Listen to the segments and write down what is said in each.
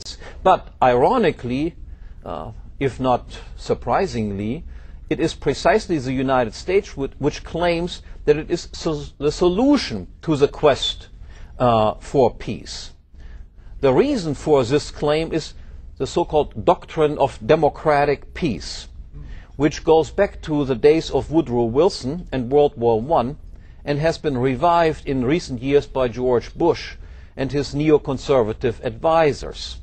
States. But ironically, uh, if not surprisingly, it is precisely the United States which, claims that it is so the solution to the quest uh, for peace. The reason for this claim is the so-called doctrine of democratic peace, which goes back to the days of Woodrow Wilson and World War I and has been revived in recent years by George Bush and his neoconservative advisers.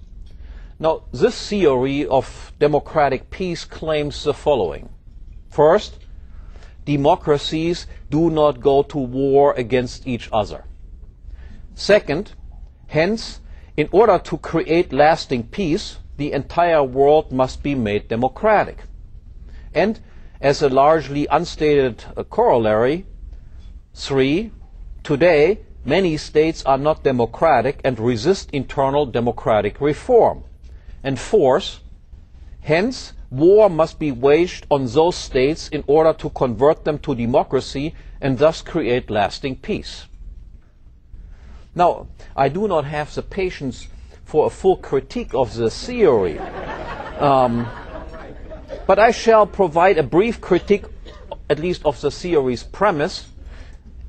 Now, this theory of democratic peace claims the following. First, democracies do not go to war against each other. Second, hence, in order to create lasting peace, the entire world must be made democratic. And as a largely unstated uh, corollary, three, today many states are not democratic and resist internal democratic reform. And fourth, hence, war must be waged on those states in order to convert them to democracy and thus create lasting peace. Now, I do not have the patience for a full critique of the theory, um, but I shall provide a brief critique, at least of the theory's premise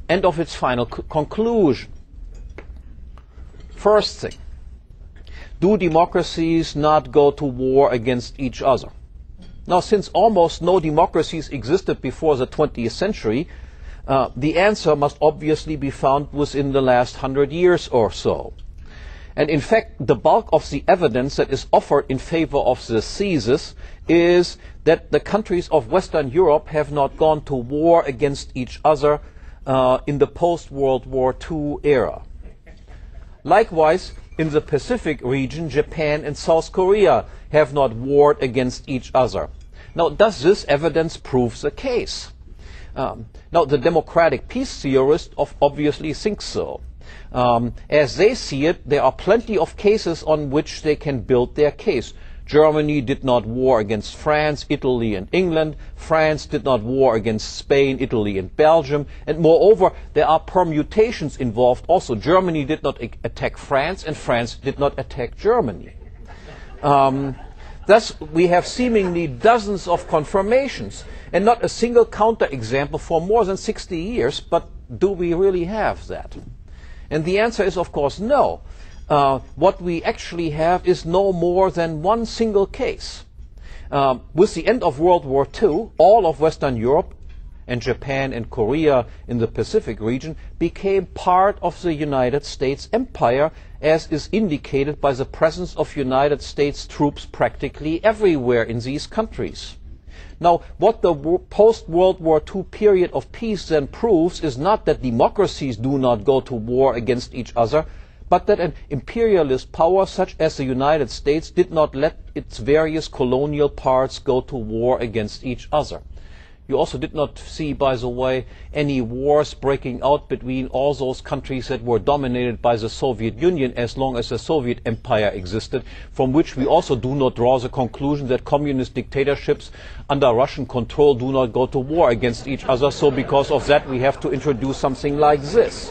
and of its final conclusion. First thing, do democracies not go to war against each other? Now, since almost no democracies existed before the 20th century, uh, the answer must obviously be found within the last hundred years or so. And in fact, the bulk of the evidence that is offered in favor of the thesis is that the countries of Western Europe have not gone to war against each other uh, in the post-World War II era. Likewise, in the Pacific region, Japan and South Korea have not warred against each other. Now, does this evidence prove the case? Um, now, the democratic peace theorists obviously think so. Um, as they see it, there are plenty of cases on which they can build their case. Germany did not war against France, Italy, and England. France did not war against Spain, Italy, and Belgium. And moreover, there are permutations involved also. Germany did not attack France, and France did not attack Germany. Um, thus, we have seemingly dozens of confirmations, and not a single counterexample for more than 60 years. But do we really have that? And the answer is, of course, no uh, what we actually have is no more than one single case. Um, with the end of World War II, all of Western Europe and Japan and Korea in the Pacific region became part of the United States empire, as is indicated by the presence of United States troops practically everywhere in these countries. Now, what the post-World War II period of peace then proves is not that democracies do not go to war against each other, but that an imperialist power such as the United States did not let its various colonial parts go to war against each other. You also did not see, by the way, any wars breaking out between all those countries that were dominated by the Soviet Union as long as the Soviet Empire existed, from which we also do not draw the conclusion that communist dictatorships under Russian control do not go to war against each other. So because of that, we have to introduce something like this.